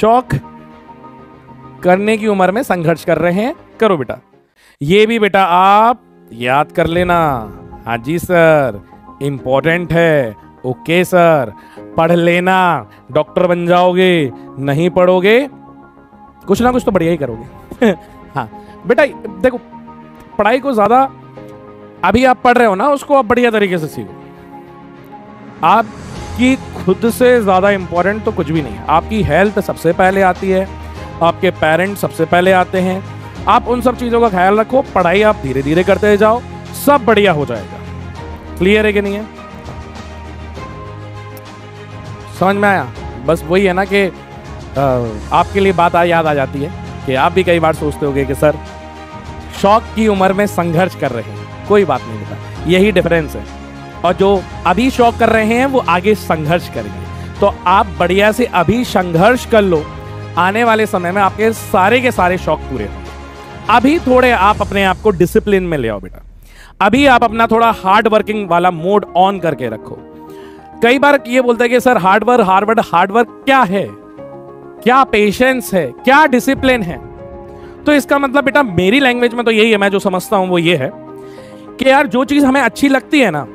शौक करने की उम्र में संघर्ष कर रहे हैं। करो बेटा। ये भी बेटा आप याद कर लेना। हाँ जी सर इंपॉर्टेंट है। ओके सर, पढ़ लेना। डॉक्टर बन जाओगे, नहीं पढ़ोगे, कुछ ना कुछ तो बढ़िया ही करोगे। हाँ बेटा, देखो, पढ़ाई को ज़्यादा अभी आप पढ़ रहे हो ना, उसको आप बढ़िया तरीके से सीखो। आपकी खुद से ज़्यादा इंपॉर्टेंट तो कुछ भी नहीं आपकी हेल्थ सबसे पहले आती है, आपके पेरेंट्स सबसे पहले आते हैं। आप उन सब चीज़ों का ख्याल रखो, पढ़ाई आप धीरे धीरे करते जाओ, सब बढ़िया हो जाएगा। क्लियर है कि नहीं है? समझ में आया? बस वही है ना कि आपके लिए बात आ, याद आ जाती है कि आप भी कई बार सोचते होगे कि, सर, शौक की उम्र में संघर्ष कर रहे हैं, कोई बात नहीं बेटा, यही डिफरेंस है। और जो अभी शौक कर रहे हैं, वो आगे संघर्ष करेंगे। तो आप बढ़िया से अभी संघर्ष कर लो। आने वाले समय में आपके सारे के सारे शौक पूरे होंगे। अभी थोड़े आप अपने आप को डिसिप्लिन में ले आओ बेटा। अभी आप अपना थोड़ा हार्ड वर्किंग वाला मोड ऑन करके रखो। कई बार ये बोलते हैं कि, sir hard work hard work hard work क्या है? क्या पेशेंस है? क्या डिसिप्लिन है? तो इसका मतलब बेटा, मेरी लैंग्वेज में तो यही है, मैं जो समझता हूँ वो ये है कि यार, जो चीज़ हमें अच्छी लगती है ना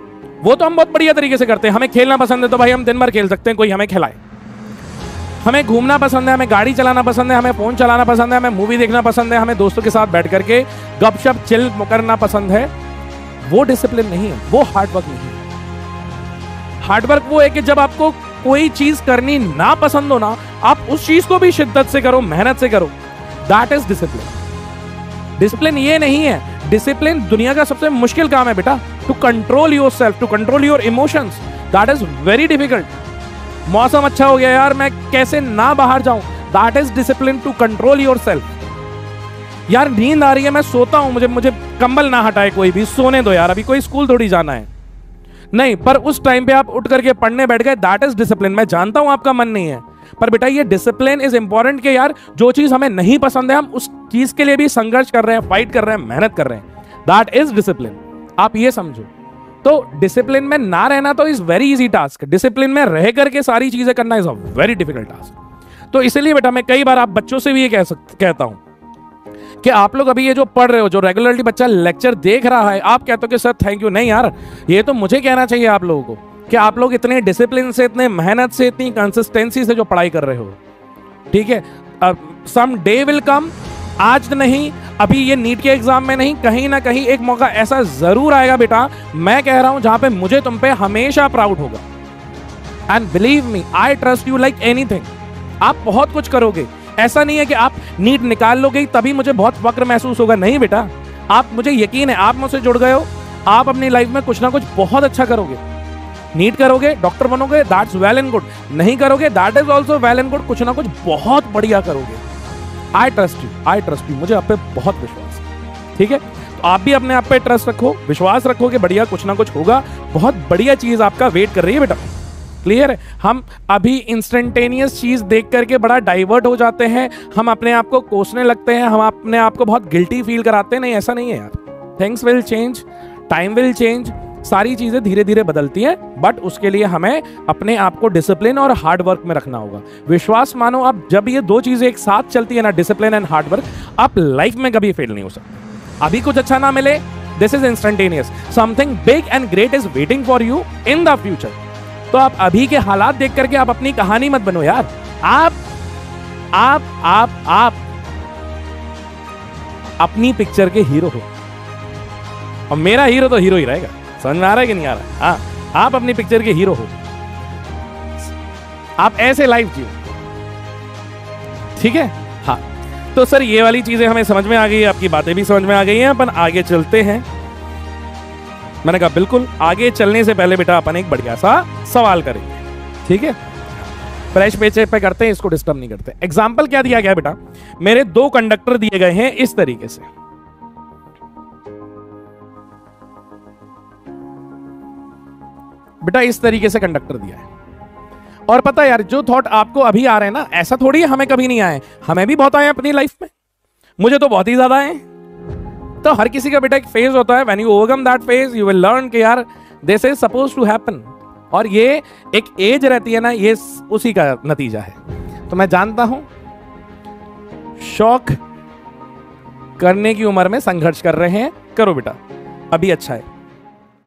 वो तो हम बहुत बढ़िया तरीके से करते हैं। हमें खेलना पसंद है तो भाई हम दिन भर खेल सकते हैं, कोई हमें खिलाए। हमें घूमना पसंद है, हमें गाड़ी चलाना पसंद है, हमें फ़ोन चलाना पसंद है, हमें मूवी देखना पसंद है, हमें दोस्तों के साथ बैठ करके गपशप चिल करना पसंद है। वो डिसिप्लिन नहीं है, वो हार्डवर्क नहीं है। हार्डवर्क वो है कि जब आपको कोई चीज़ करनी ना पसंद हो ना, आप उस चीज़ को भी शिद्दत से करो, मेहनत से करो। दैट इज़ डिसिप्लिन डिसिप्लिन ये नहीं है। डिसिप्लिन दुनिया का सबसे मुश्किल काम है, बेटा। Control yourself to control your emotions that is very difficult मौसम अच्छा हो गया यार, मैं कैसे ना बाहर जाऊँ? That is discipline to control yourself यार, नींद आ रही है, मैं सोता हूँ, मुझे मुझे कंबल ना हटाए कोई भी, सोने दो यार, अभी कोई स्कूल थोड़ी जाना है। नहीं, पर उस टाइम पे आप उठ करके पढ़ने बैठ गए दैट इज़ डिसिप्लिन मैं जानता हूँ आपका मन नहीं है। पर बेटा, ये डिसिप्लिन इज़ इंपॉर्टेंट कि यार, जो चीज़ हमें नहीं पसंद है, हम उस चीज़ के लिए भी संघर्ष कर रहे हैं फाइट कर रहे हैं, मेहनत कर रहे हैं। दैट इज़ डिसिप्लिन आप ये समझो। तो डिसिप्लिन में ना रहना तो is very easy task discipline में रह करके सारी चीज़ें करना is a very difficult task तो इसलिए बेटा मैं कई बार आप बच्चों से भी ये कह सक, कहता हूँ कि आप लोग अभी ये जो पढ़ रहे हो जो रेगुलरली बच्चा लेक्चर देख रहा है आप कहते हो कि सर थैंक यू नहीं यार ये तो मुझे कहना चाहिए आप लोगों को कि आप लोग इतने डिसिप्लिन से इतने मेहनत से इतनी कंसिस्टेंसी से जो पढ़ाई कर रहे हो। ठीक है? सम डे विल कम आज नहीं, अभी ये नीट के एग्ज़ाम में नहीं, कहीं ना कहीं एक मौका ऐसा ज़रूर आएगा बेटा। मैं कह रहा हूँ, जहाँ पे मुझे तुम पे हमेशा प्राउड होगा। And believe me I trust you like anything आप बहुत कुछ करोगे। ऐसा नहीं है कि आप नीट निकाल लोगे, तभी मुझे बहुत फक्र महसूस होगा। नहीं बेटा, आप मुझे यकीन है, आप मुझसे जुड़ गए हो। आप अपनी लाइफ में कुछ ना कुछ बहुत अच्छा करोगे। नीट करोगे डॉक्टर बनोगे दैट्स वेल एंड गुड नहीं करोगे that is also well and good कुछ ना कुछ बहुत बढ़िया करोगे। I trust you I trust you मुझे आप पे बहुत विश्वास है। ठीक है? तो आप भी अपने आप पे ट्रस्ट रखो, विश्वास रखो कि बढ़िया कुछ ना कुछ होगा। बहुत बढ़िया चीज़ आपका वेट कर रही है बेटा। क्लियर है? हम अभी इंस्टेंटेनियस चीज़ देख करके बड़ा डाइवर्ट हो जाते हैं। हम अपने आप को कोसने लगते हैं। हम अपने आप को बहुत गिल्टी फील कराते हैं। नहीं, ऐसा नहीं है यार। Things will change time will change सारी चीज़ें धीरे धीरे बदलती हैं बट उसके लिए हमें अपने आप को डिसिप्लिन और हार्ड वर्क में रखना होगा। विश्वास मानो आप, जब ये दो चीज़ें एक साथ चलती है ना डिसिप्लिन एंड हार्ड वर्क आप लाइफ में कभी फेल नहीं हो सकते। अभी कुछ अच्छा ना मिले this is instantaneous something big and great is waiting for you in the future तो आप अभी के हालात देख करके आप अपनी कहानी मत बनो यार। आप आप आप आप अपनी पिक्चर के हीरो हो। और मेरा हीरो तो हीरो ही रहेगा। समझ में आ रहा है कि नहीं आ रहा? है हाँ आप अपनी पिक्चर के हीरो हो। आप ऐसे लाइफ जियो। ठीक है? हाँ। तो सर, ये वाली चीज़ें हमें समझ में आ गई, आपकी बातें भी समझ में आ गई हैं, अपन आगे चलते हैं। मैंने कहा, बिल्कुल, आगे चलने से पहले बेटा अपन एक बढ़िया सा सवाल करेंगे। ठीक है? फ्रेश पेचे पे करते हैं, इसको डिस्टर्ब नहीं करते। एग्ज़ाम्पल क्या दिया गया बेटा? मेरे दो कंडक्टर दिए गए हैं इस तरीके से। बेटा, इस तरीके से कंडक्टर दिया है। और पता यार, जो थॉट आपको अभी आ रहे हैं ना, ऐसा थोड़ी है हमें कभी नहीं आए। हमें भी बहुत आए अपनी लाइफ में। मुझे तो बहुत ही ज़्यादा आए तो हर किसी का बेटा एक फ़ेज़ होता है। When you overcome that phase you will learn कि यार this is suppose to happen और ये एक एज रहती है ना, ये उसी का नतीजा है। तो मैं जानता हूँ, शौक करने की उम्र में संघर्ष कर रहे हैं। करो बेटा, अभी अच्छा है।